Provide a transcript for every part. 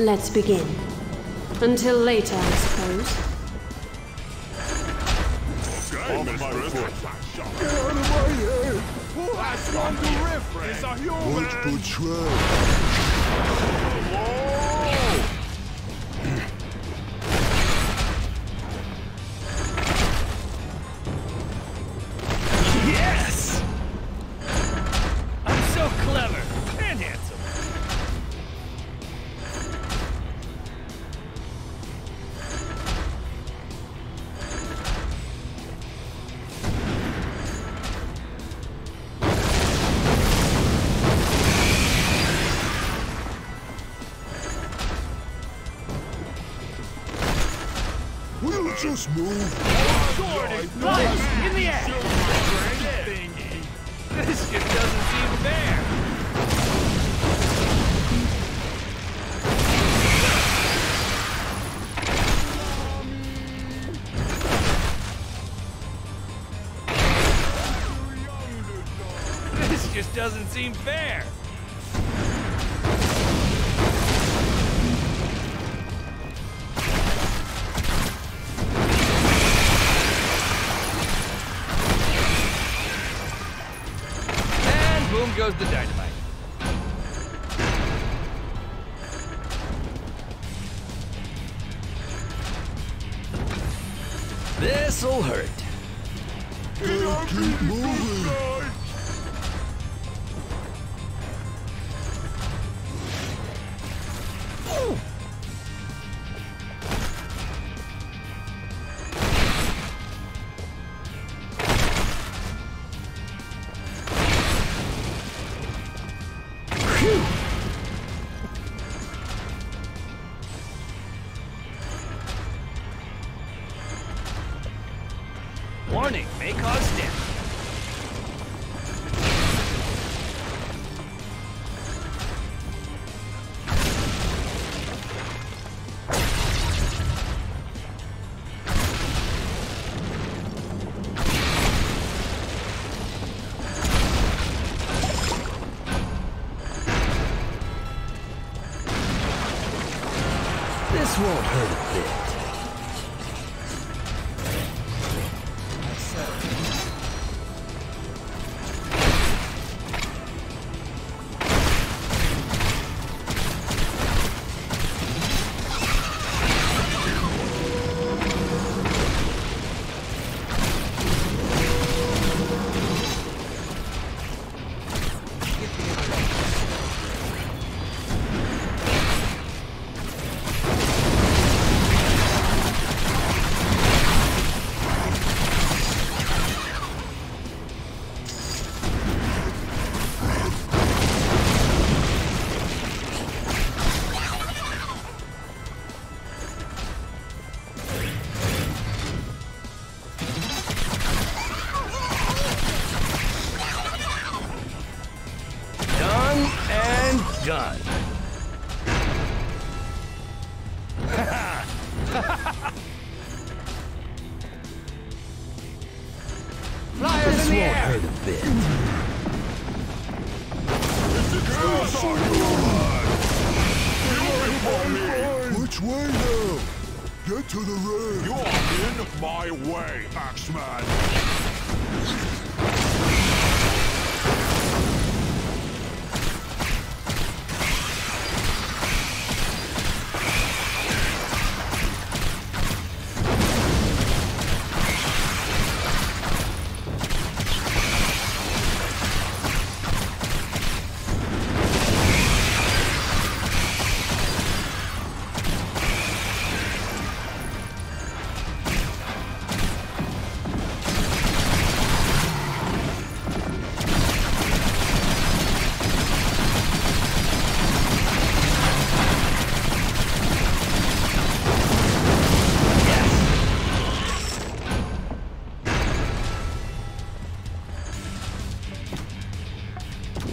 I'm gonna barf. Let's begin. Until later, I suppose. Okay, mistress. Get out of my head! That's not the riff, It's a human. What's Just move? Punch in the air. This just doesn't seem fair. This just doesn't seem fair. The dynamite. Won't hurt a bit.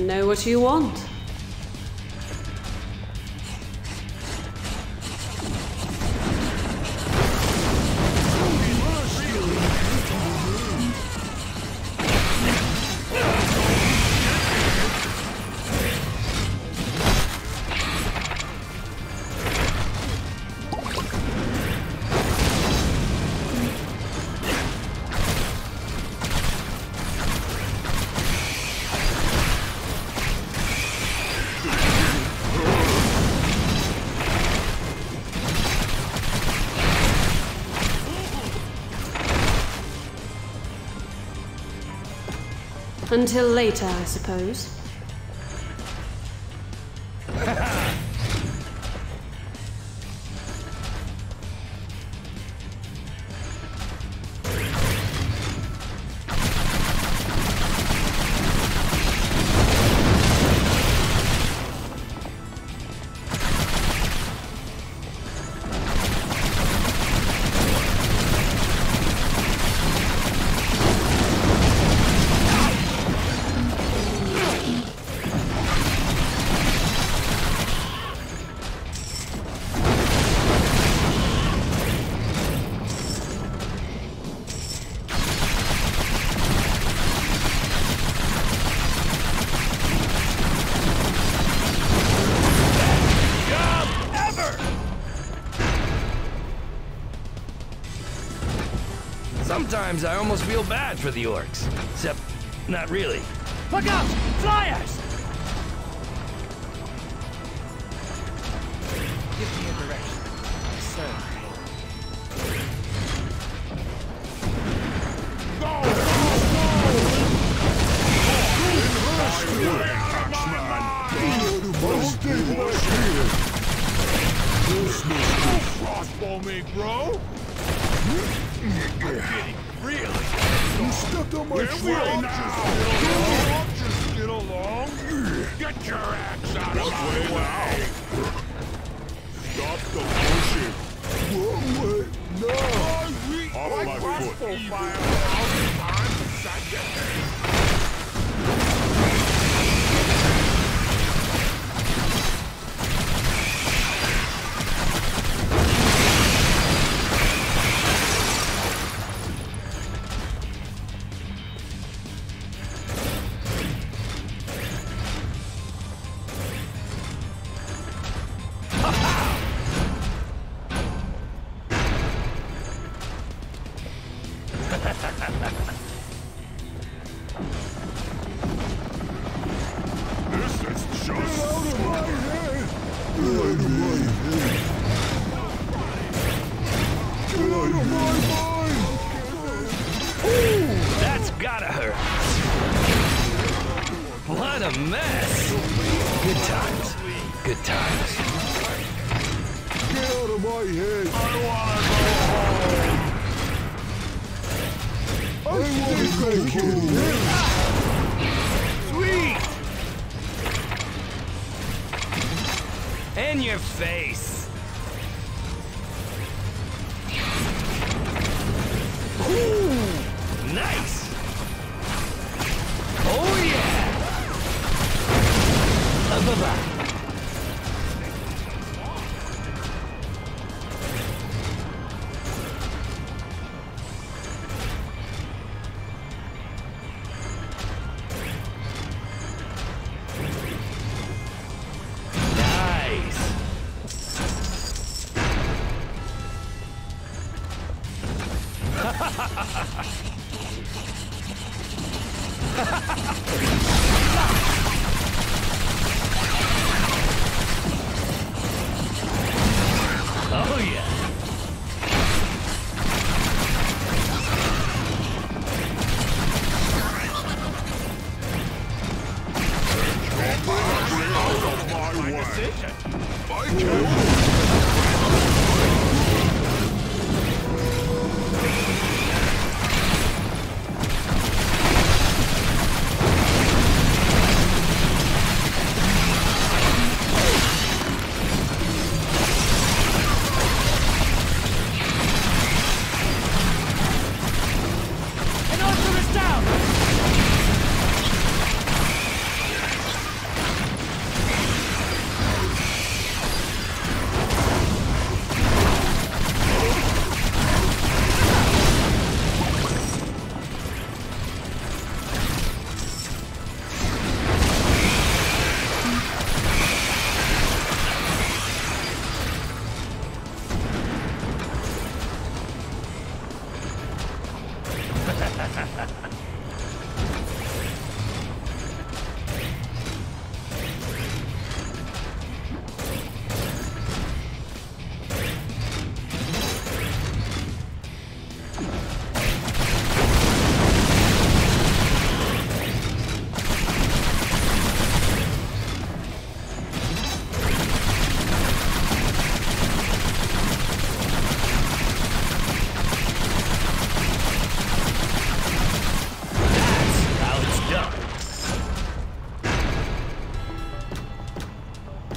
Know what you want. Until later, I suppose. Sometimes I almost feel bad for the orcs. Except, not really. Look out! Flyers! Give me a direction. Sir. Crossbow me, bro. Really? Stepped on my Here we foot. are now. Just get along. Get your axe out of my way. Stop the pushing. Whoa, way! no. Off my foot. This What a mess. Good times. Good times. Get out of my head. I wanna go home. I want to go home. Sweet! In your face. Ooh, nice. Oh yeah. Uh,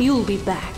you'll be back.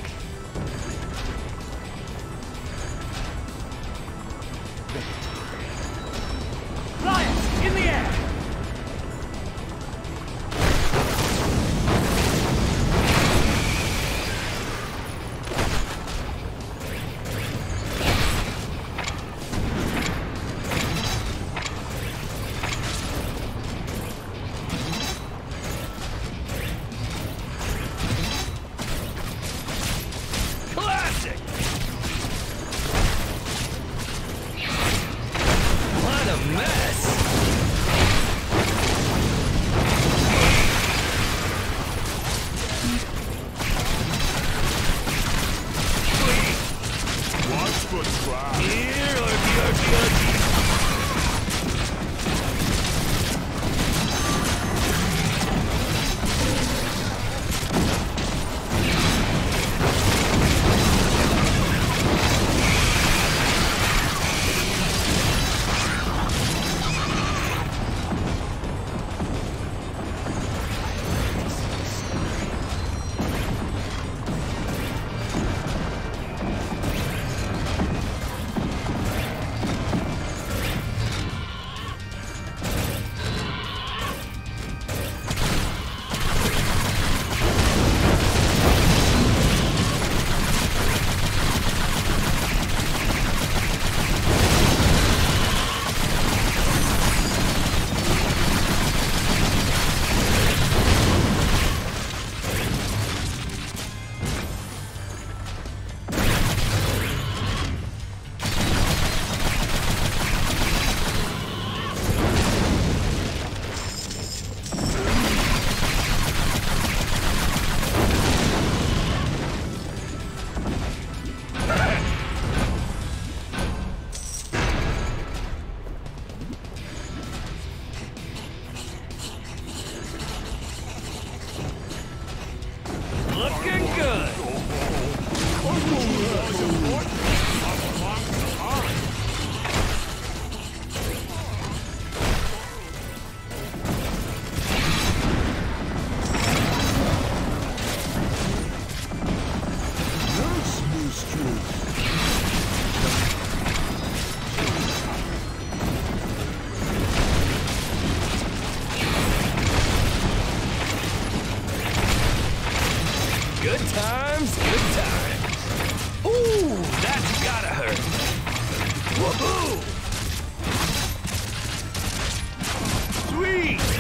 Good times, good times. Ooh, that's gotta hurt. Woohoo! Sweet!